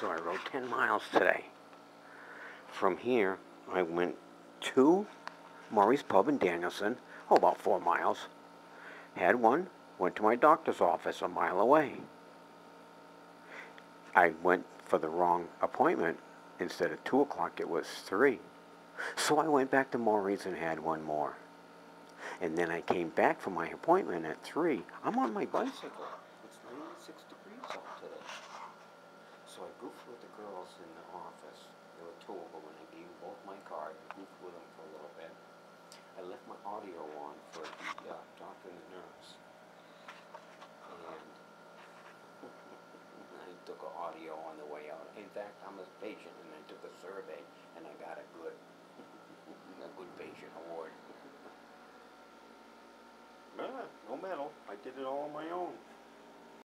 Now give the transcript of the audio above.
So I rode 10 miles today. From here, I went to Murray's Pub in Danielson, oh, about four miles. Had one, went to my doctor's office a mile away. I went for the wrong appointment. Instead of 2 o'clock, it was 3. So I went back to Maury's and had one more. And then I came back for my appointment at 3. I'm on my bicycle. It's 96 degrees. So I goofed with the girls in the office. There were two of them, and I gave them both my card. I goofed with them for a little bit. I left my audio on for the uh, doctor and the nurse. And I took an audio on the way out. In fact, I'm a patient, and I took a survey, and I got a good, a good patient award. Ah, no medal. I did it all.